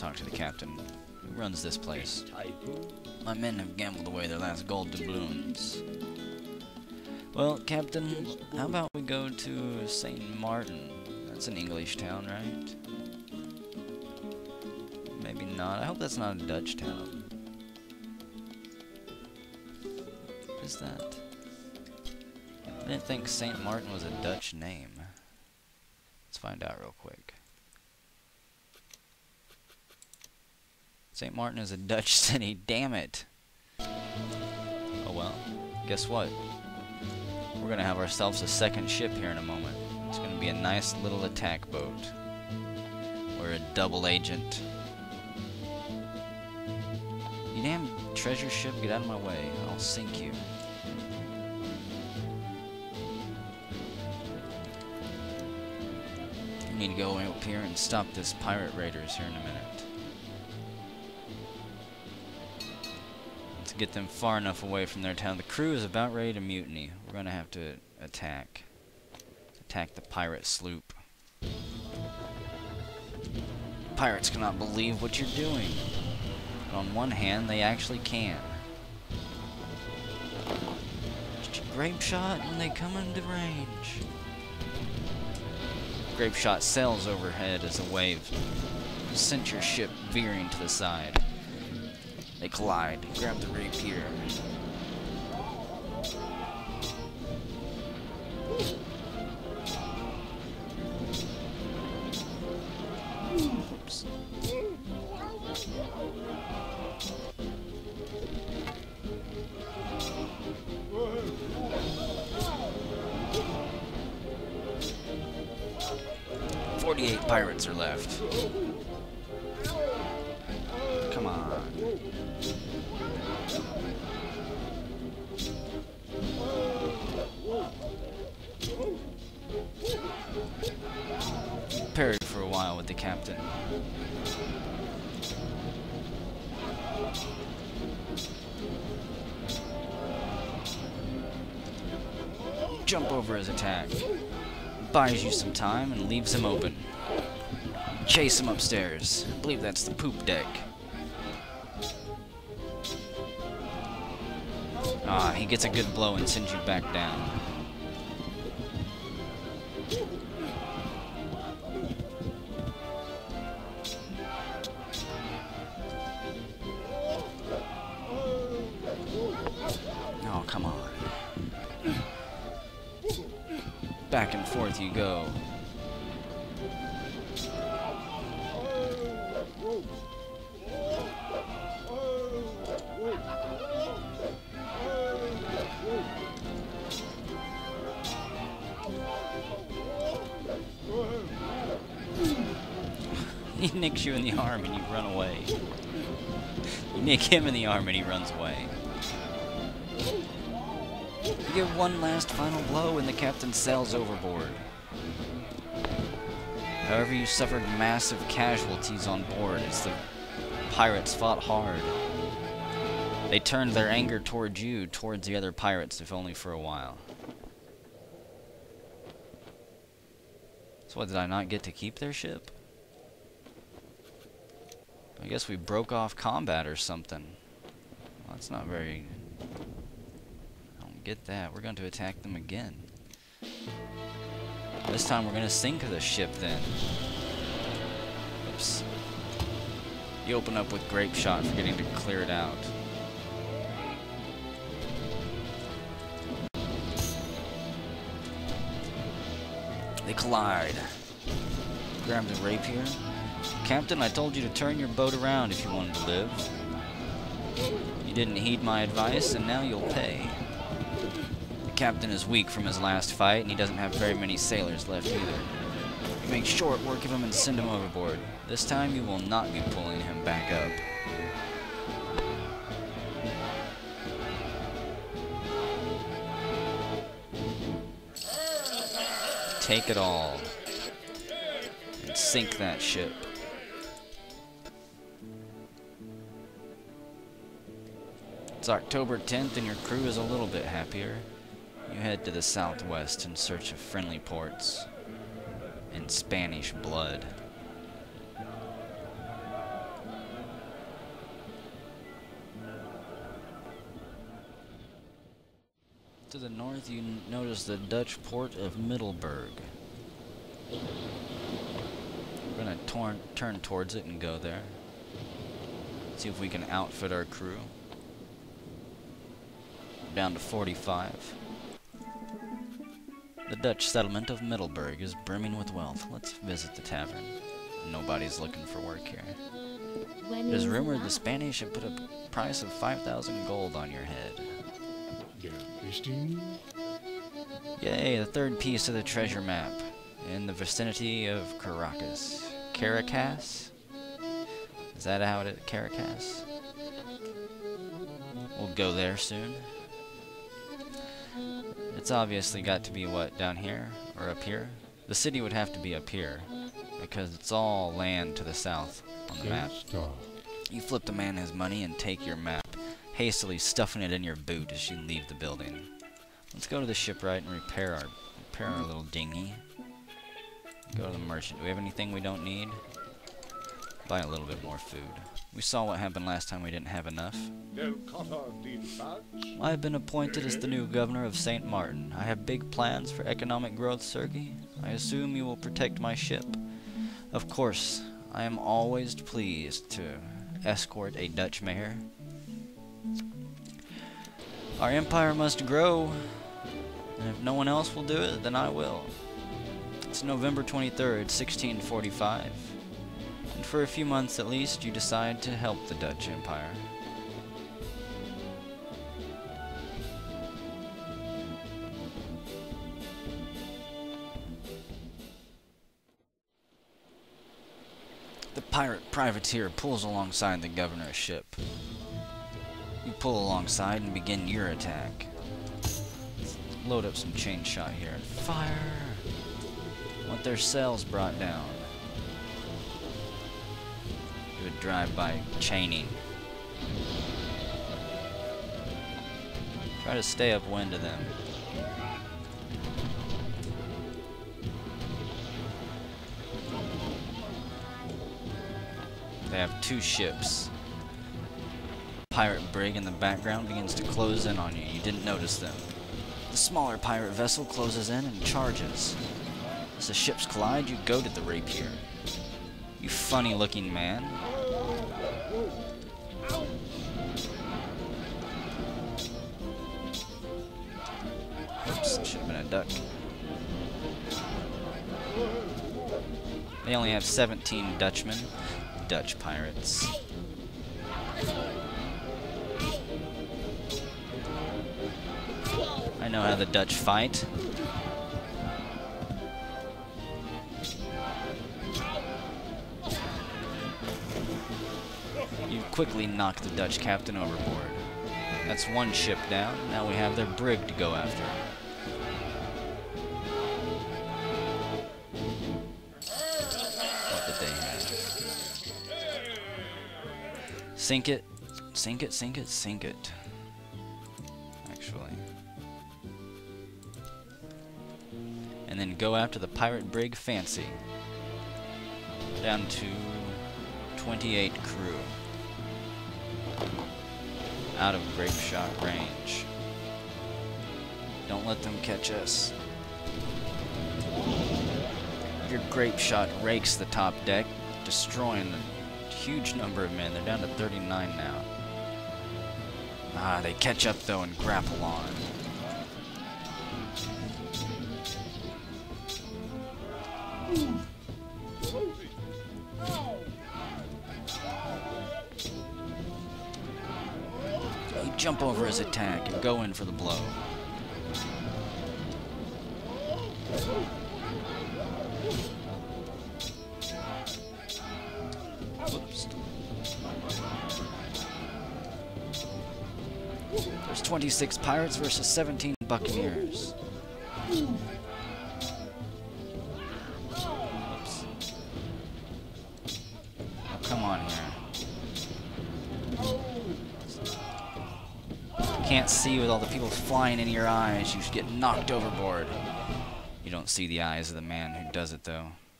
talk to the captain. Who runs this place? My men have gambled away their last gold doubloons. Well, Captain, how about we go to St. Martin? That's an English town, right? Maybe not. I hope that's not a Dutch town. What is that? I didn't think St. Martin was a Dutch name. Let's find out real quick. St. Martin is a Dutch city, damn it! Oh well, guess what? We're gonna have ourselves a second ship here in a moment. It's gonna be a nice little attack boat. We're a double agent. You damn treasure ship, get out of my way. I'll sink you. We need to go up here and stop this pirate raiders here in a minute. Get them far enough away from their town. The crew is about ready to mutiny. We're gonna have to attack. Attack the pirate sloop. Pirates cannot believe what you're doing. But on one hand, they actually can. Just a grape shot when they come into range. Grape shot sails overhead as a wave sent your ship veering to the side. They collide, grab the rapier. Oops. Forty-eight pirates are left. Parried for a while with the captain. Jump over his attack. Buys you some time and leaves him open. Chase him upstairs. I believe that's the poop deck. Ah, he gets a good blow and sends you back down. Oh, come on. Back and forth you go. he nicks you in the arm and you run away. You nick him in the arm and he runs away. You give one last final blow and the captain sails overboard. However, you suffered massive casualties on board as the pirates fought hard. They turned their anger towards you, towards the other pirates, if only for a while. So what, did I not get to keep their ship? I guess we broke off combat or something. Well, that's not very... I don't get that. We're going to attack them again. This time we're going to sink the ship then. Oops. You open up with grape shot, forgetting to clear it out. They collide. Grab the rapier. Captain, I told you to turn your boat around if you wanted to live. You didn't heed my advice, and now you'll pay. The captain is weak from his last fight, and he doesn't have very many sailors left either. You make short work of him and send him overboard. This time you will not be pulling him back up. Take it all. And sink that ship. It's October 10th and your crew is a little bit happier. You head to the southwest in search of friendly ports and Spanish blood. To the north, you notice the Dutch port of Middleburg. We're gonna turn towards it and go there. See if we can outfit our crew. Down to 45. The Dutch settlement of Middleburg is brimming with wealth. Let's visit the tavern. Nobody's looking for work here. When It is is rumored the? Spanish have put a price of 5,000 gold on your head. Yay, the third piece of the treasure map in the vicinity of Caracas. Caracas? Is that how it is? Caracas? We'll go there soon. It's obviously got to be what, down here? Or up here? The city would have to be up here, because it's all land to the south on the map. Uh, you flip the man his money and take your map, hastily stuffing it in your boot as you leave the building. Let's go to the shipwright and repair our repair our little dinghy. Go to the merchant. Do we have anything we don't need? Buy a little bit more food. We saw what happened last time we didn't have enough. Del Cotta din Batch. I have been appointed as the new governor of St. Martin. I have big plans for economic growth, Sergei. I assume you will protect my ship. Of course, I am always pleased to escort a Dutch mayor. Our empire must grow, and if no one else will do it, then I will. It's November 23rd, 1645, and for a few months at least, you decide to help the Dutch Empire. The pirate privateer pulls alongside the governor's ship. You pull alongside and begin your attack. Let's load up some chain shot here. And fire! Want their sails brought down. Do a drive-by chaining. Try to stay upwind of them. They have two ships. Pirate brig in the background begins to close in on you. You didn't notice them. The smaller pirate vessel closes in and charges. As the ships collide, you go to the rapier. You funny looking man. They only have 17 Dutchmen. Dutch pirates. I know how the Dutch fight. You quickly knock the Dutch captain overboard. That's one ship down. Now we have their brig to go after. Sink it, sink it, sink it, sink it. Actually. And then go after the pirate brig Fancy. Down to 28 crew. Out of grape shot range. Don't let them catch us. Your grape shot rakes the top deck, destroying a huge number of men. They're down to 39 now. Ah, they catch up though and grapple on. You jump over his attack and go in for the blow. 26 pirates versus 17 buccaneers. Whoops. Oh, come on here. Can't see with all the people flying in your eyes. You should get knocked overboard. You don't see the eyes of the man who does it, though.